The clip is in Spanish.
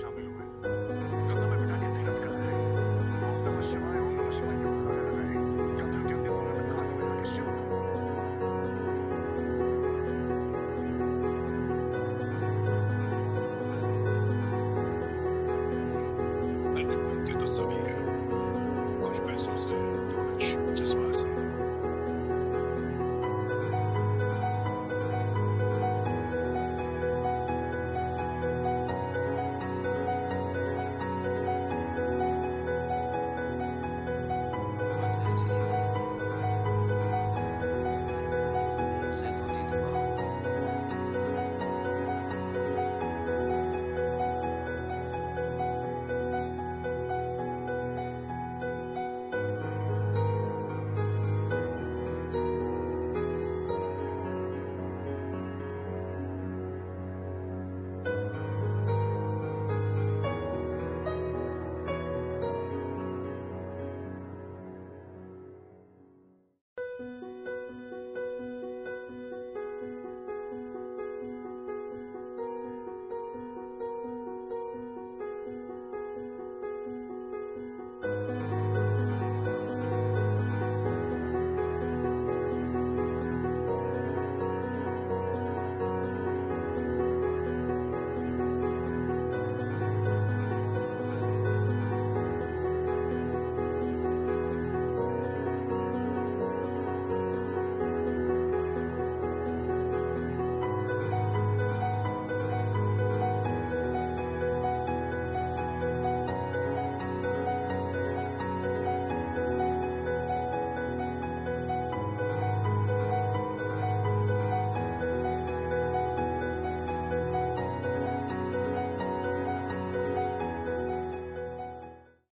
esa